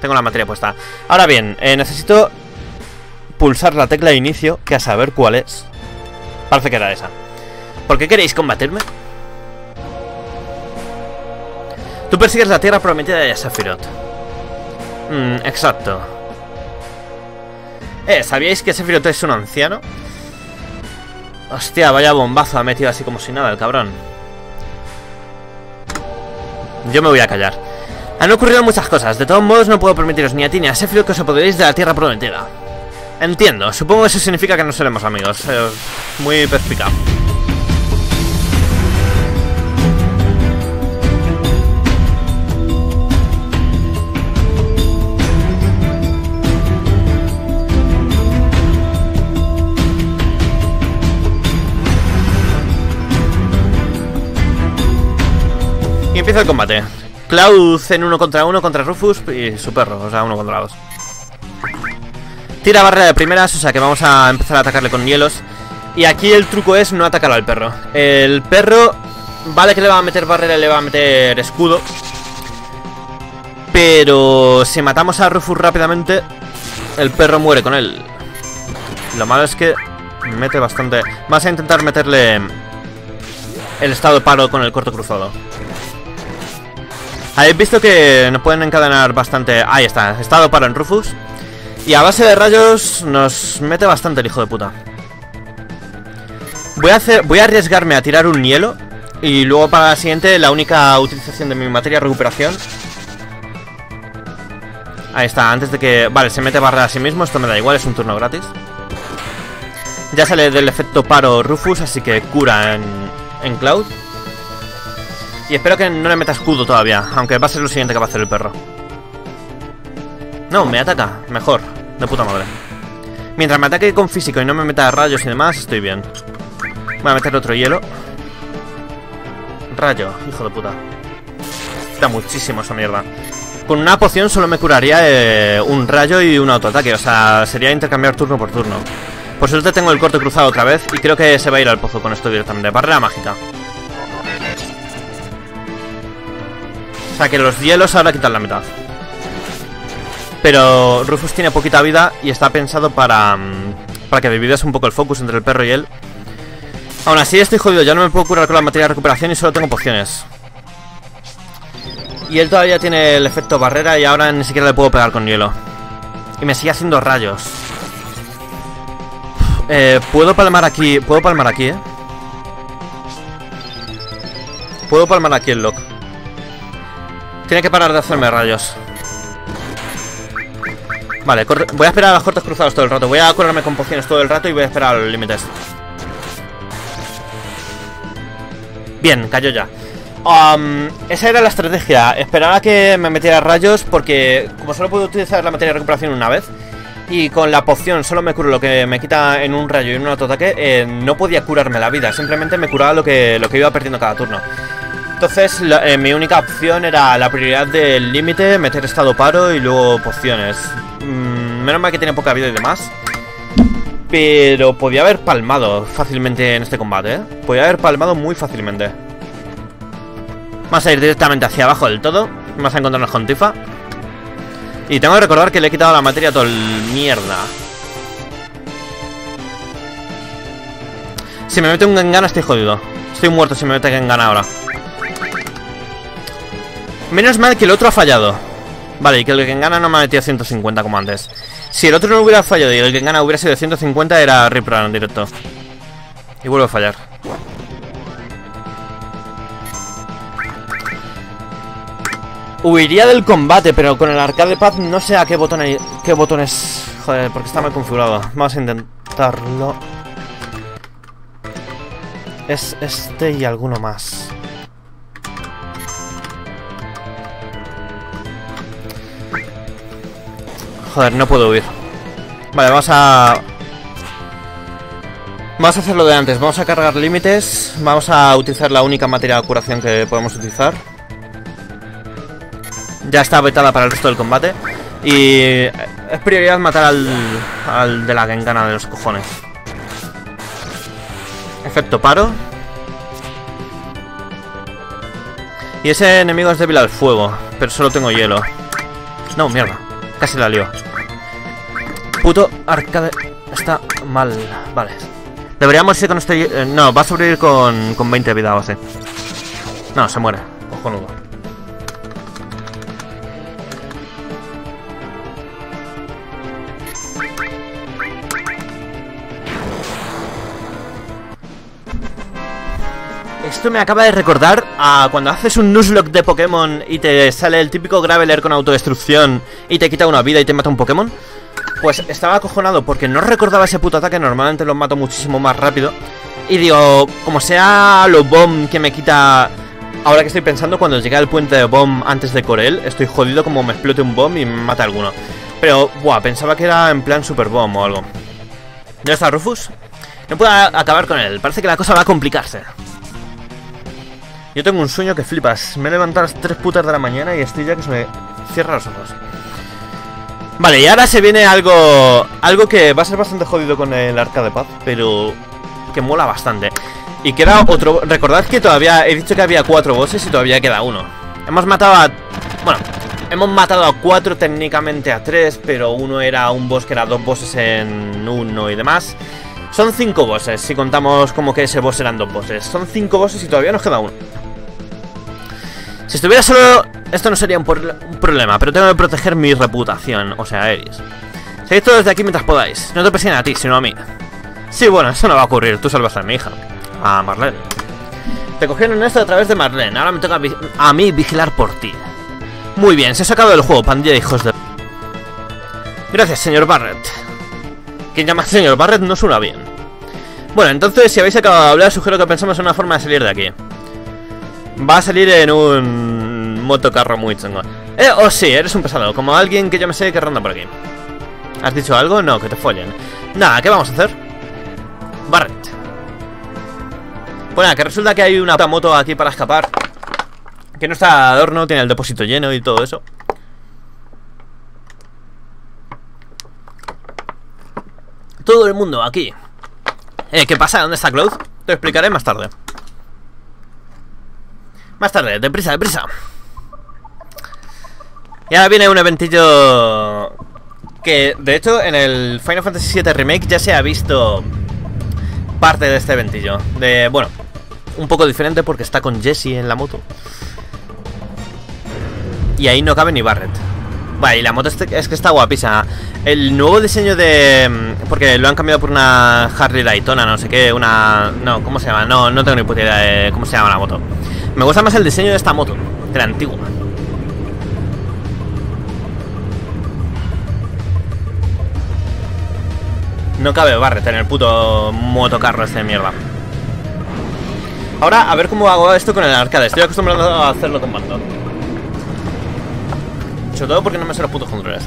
tengo la materia puesta. Ahora bien, eh, necesito pulsar la tecla de inicio, que a saber cuál es. Parece que era esa. ¿Por qué queréis combatirme? Tú persigues la tierra prometida de Sephiroth. Mm, exacto. Eh, ¿sabíais que Sephiroth es un anciano? Hostia, vaya bombazo ha metido así como si nada el cabrón. Yo me voy a callar. Han ocurrido muchas cosas. De todos modos, no puedo permitiros ni a ti ni a Sephiroth que os apoderéis de la tierra prometida. Entiendo. Supongo que eso significa que no seremos amigos. Eh, muy perspicaz. Y empieza el combate. Cloud en uno contra uno contra Rufus y su perro, o sea, uno contra dos. Tira barrera de primeras, o sea que vamos a empezar a atacarle con hielos. Y aquí el truco es no atacar al perro. El perro, vale que le va a meter barrera y le va a meter escudo. Pero si matamos a Rufus rápidamente, el perro muere con él. Lo malo es que mete bastante... Vas a intentar meterle el estado de paro con el corto cruzado. Habéis visto que nos pueden encadenar bastante... Ahí está, estado paro en Rufus. Y a base de rayos nos mete bastante el hijo de puta. Voy a, hacer, voy a arriesgarme a tirar un hielo. Y luego para la siguiente, la única utilización de mi materia recuperación. Ahí está, antes de que... Vale, se mete barra a sí mismo, esto me da igual, es un turno gratis. Ya sale del efecto paro Rufus, así que cura en, en Cloud. Y espero que no le meta escudo todavía, aunque va a ser lo siguiente que va a hacer el perro. No, me ataca, mejor, de puta madre. Mientras me ataque con físico y no me meta rayos y demás, estoy bien. Voy a meter otro hielo. Rayo, hijo de puta. Da muchísimo esa mierda. Con una poción solo me curaría eh, un rayo y un autoataque. O sea, sería intercambiar turno por turno. Por suerte tengo el corte cruzado otra vez y creo que se va a ir al pozo con esto directamente. Barrera mágica. Sea que los hielos ahora quitan la mitad. Pero Rufus tiene poquita vida y está pensado para, mm, para que dividas un poco el focus entre el perro y él. Aún así estoy jodido, ya no me puedo curar con la materia de recuperación y solo tengo pociones. Y él todavía tiene el efecto barrera y ahora ni siquiera le puedo pegar con hielo. Y me sigue haciendo rayos. Eh, puedo palmar aquí, puedo palmar aquí, eh. Puedo palmar aquí el lock. Tiene que parar de hacerme rayos. Vale, voy a esperar a los cortes cruzados todo el rato. Voy a curarme con pociones todo el rato y voy a esperar a los límites. Bien, cayó ya. Um, esa era la estrategia. Esperar a que me metiera rayos porque como solo puedo utilizar la materia de recuperación una vez y con la poción solo me curo lo que me quita en un rayo y en un autoataque, eh, no podía curarme la vida. Simplemente me curaba lo que, lo que iba perdiendo cada turno. Entonces eh, mi única opción era la prioridad del límite, meter estado paro y luego pociones. Mm, menos mal que tiene poca vida y demás. Pero podía haber palmado fácilmente en este combate, ¿eh? Podía haber palmado muy fácilmente. Vamos a ir directamente hacia abajo del todo. Vamos a encontrarnos con Tifa. Y tengo que recordar que le he quitado la materia a todo el mierda. Si me mete un Gengana estoy jodido. Estoy muerto si me mete Gengana ahora. Menos mal que el otro ha fallado. Vale, y que el Gengana no me ha metido 150 como antes. Si el otro no hubiera fallado y el Gengana hubiera sido 150 era Rip en directo. Y vuelvo a fallar. Huiría del combate, pero con el arcade pad no sé a qué botón hay, qué botones... Joder, porque está mal configurado. Vamos a intentarlo. Es este y alguno más. Joder, no puedo huir. Vale, vamos a... Vamos a hacer lo de antes. Vamos a cargar límites. Vamos a utilizar la única materia de curación que podemos utilizar. Ya está vetada para el resto del combate. Y es prioridad matar al, al de la Gengana de los cojones. Efecto paro. Y ese enemigo es débil al fuego, pero solo tengo hielo. No, mierda. Casi la lío. Puto arcade... Está mal. Vale. Deberíamos ir con este... eh, no, va a sobrevivir con, con 20 de vida o así. No, se muere. Cojonudo. Esto me acaba de recordar a cuando haces un Nuzlocke de Pokémon y te sale el típico Graveler con autodestrucción y te quita una vida y te mata un Pokémon. Pues estaba acojonado porque no recordaba ese puto ataque, normalmente lo mato muchísimo más rápido. Y digo, como sea lo bomb que me quita... Ahora que estoy pensando, cuando llegue al puente de bomb antes de Corel, estoy jodido como me explote un bomb y me mata alguno. Pero, buah, pensaba que era en plan super bomb o algo. ¿Dónde está Rufus? No puedo acabar con él, parece que la cosa va a complicarse. Yo tengo un sueño que flipas. Me he levantado a las 3 putas de la mañana y estoy ya que se me cierra los ojos. Vale, y ahora se viene algo. Algo que va a ser bastante jodido con el arca de paz, pero que mola bastante. Y queda otro. Recordad que todavía he dicho que había cuatro bosses y todavía queda uno. Hemos matado a. Bueno, hemos matado a cuatro, técnicamente a tres, pero uno era un boss que era dos bosses en uno y demás. Son cinco bosses, si contamos como que ese boss eran dos bosses. Son cinco bosses y todavía nos queda uno. Si estuviera solo, esto no sería un, problema, pero tengo que proteger mi reputación, o sea, Eris. Seguid todos desde aquí mientras podáis. No te persiguen a ti, sino a mí. Sí, bueno, eso no va a ocurrir. Tú salvas a mi hija. A Marlene. Te cogieron esto a través de Marlene. Ahora me toca a mí vigilar por ti. Muy bien, se ha sacado del juego, pandilla de hijos de... Gracias, señor Barrett. Quien llama señor Barrett no suena bien. Bueno, entonces, si habéis acabado de hablar, sugiero que pensemos en una forma de salir de aquí. Va a salir en un motocarro muy chungo. Eh, oh sí, eres un pesado, como alguien que yo me sé que ronda por aquí. ¿Has dicho algo? No, que te follen. Nada, ¿qué vamos a hacer? Barrett. Bueno, que resulta que hay una moto aquí para escapar. Que no está adorno, tiene el depósito lleno y todo eso. Todo el mundo aquí. Eh, ¿qué pasa? ¿Dónde está Cloud? Te explicaré más tarde. Más tarde, deprisa, deprisa. Y ahora viene un eventillo que, de hecho, en el Final Fantasy VII Remake ya se ha visto parte de este eventillo. De, bueno, un poco diferente porque está con Jesse en la moto. Y ahí no cabe ni Barret. Vale, y la moto este- es que está guapísima. El nuevo diseño de... mm, Porque lo han cambiado por una Harley Daytona, no sé qué, una... No, ¿cómo se llama? No, no tengo ni puta idea de cómo se llama la moto. Me gusta más el diseño de esta moto, de la antigua. No cabe Barret en el puto motocarro este de mierda. Ahora, a ver cómo hago esto con el arcade. Estoy acostumbrado a hacerlo con mando. Sobre todo porque no me sé los putos controles.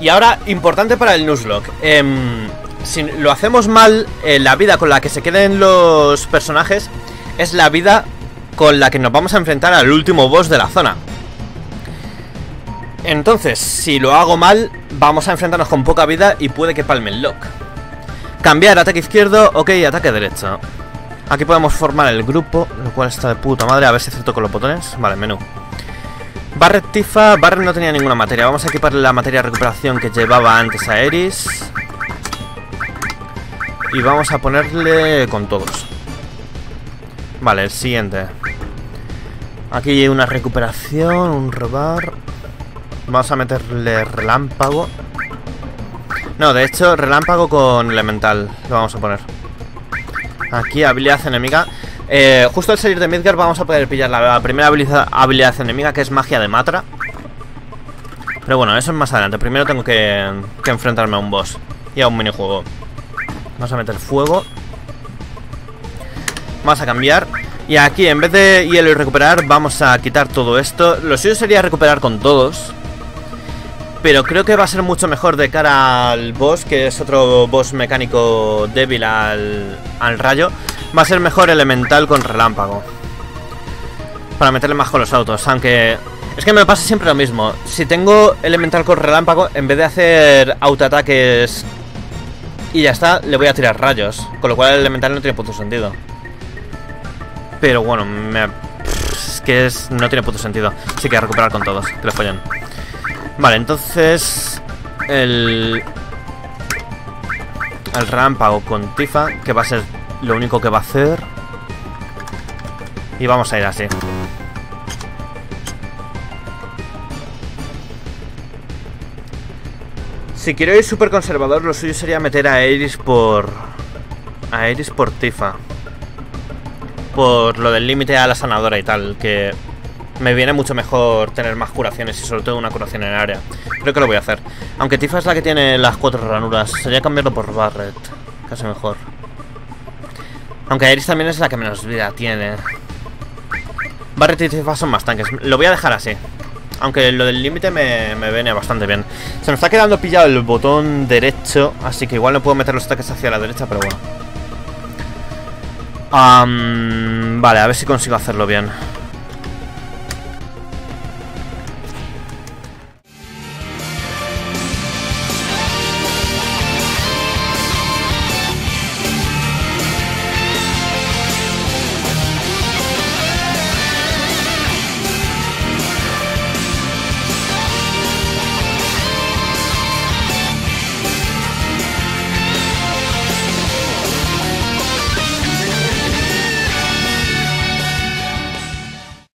Y ahora, importante para el Nuzlocke. em, si lo hacemos mal, eh, la vida con la que se queden los personajes es la vida con la que nos vamos a enfrentar al último boss de la zona. Entonces, si lo hago mal, vamos a enfrentarnos con poca vida y puede que palme el lock. Cambiar ataque izquierdo, ok, ataque derecho. Aquí podemos formar el grupo, lo cual está de puta madre. A ver si acerto con los botones. Vale, menú. Barret Tifa, Barret no tenía ninguna materia. Vamos a equiparle la materia de recuperación que llevaba antes a Eris. Y vamos a ponerle con todos. Vale, el siguiente. Aquí hay una recuperación, un robar. Vamos a meterle relámpago. No, de hecho, relámpago con elemental. Lo vamos a poner. Aquí, habilidad enemiga. Eh, justo al salir de Midgar vamos a poder pillar la primera habilidad, habilidad enemiga, que es magia de Matra. Pero bueno, eso es más adelante. Primero tengo que, que enfrentarme a un boss y a un minijuego. Vamos a meter fuego. Vamos a cambiar. Y aquí, en vez de hielo y recuperar, vamos a quitar todo esto. Lo suyo sería recuperar con todos. Pero creo que va a ser mucho mejor de cara al boss, que es otro boss mecánico débil al, al rayo. Va a ser mejor elemental con relámpago. Para meterle más con los autos, aunque... Es que me pasa siempre lo mismo. Si tengo elemental con relámpago, en vez de hacer autoataques y ya está, le voy a tirar rayos. Con lo cual el elemental no tiene puto sentido. Pero bueno, me... Es que es... no tiene puto sentido. Sí que recuperar con todos, que le follen. Vale, entonces... El... El rampago con Tifa, que va a ser lo único que va a hacer. Y vamos a ir así. Si quiero ir súper conservador, lo suyo sería meter a Iris por... A Iris por Tifa. Por lo del límite a la sanadora y tal, que me viene mucho mejor tener más curaciones y sobre todo una curación en área. Creo que lo voy a hacer. Aunque Tifa es la que tiene las cuatro ranuras, sería cambiarlo por Barret. Casi mejor. Aunque Iris también es la que menos vida tiene. Barret y Tifa son más tanques. Lo voy a dejar así. Aunque lo del límite me, me viene bastante bien. Se me está quedando pillado el botón derecho, así que igual no puedo meter los ataques hacia la derecha, pero bueno. Vale, a ver si consigo hacerlo bien.